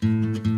you